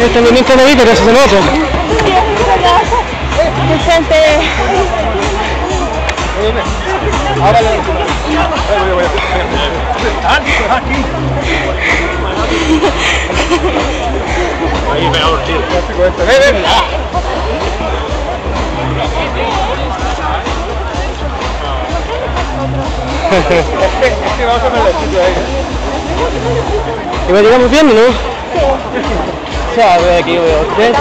Este ministro no vi, pero eso se nota. Vicente. Ahora le. Ahí me hago tío. Ven, ven. Es que vamos a poner el sitio ahí. Igual llegamos bien, ¿no? O sea, veo aquí, veo tres.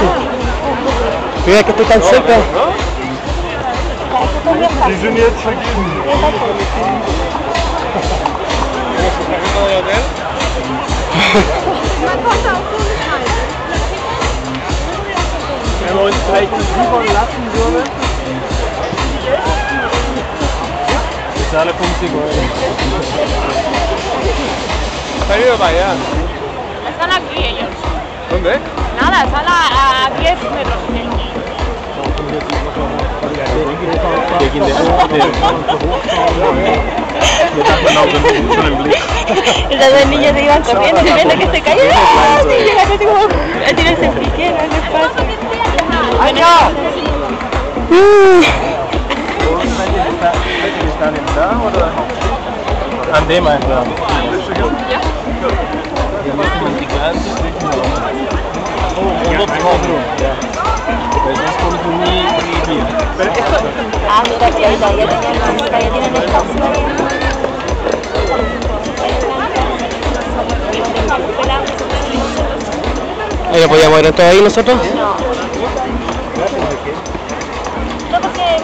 Mira que estoy tan cerca. Die sind jetzt vergeben. Wenn wir uns vielleicht nicht liefern lassen würden. Ich zahle 50 Euro. ¿Has ido para allá? Están aquí ellos. ¿Dónde? Nada, están a, a 10 metros. los dos niños se iban corriendo, y viendo que se cayó. ¡Ah! Y llegaron así como a tirarse en piquera, ¿qué pasa? An dem einfach. Ah, mira, que ahí todavía tenían, todavía tienen espacio ahí. Ahí lo podíamos ver todo ahí nosotros. No, porque.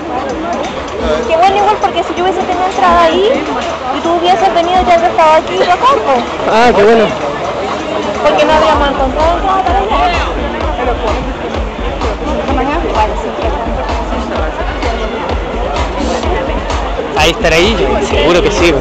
Que bueno, igual, porque si yo hubiese tenido entrada ahí y tú hubieses venido ya habría estado aquí y acá. Ah, qué bueno. Porque no habríamos encontrado entrada para allá. Ahí estará ahí, seguro que sí.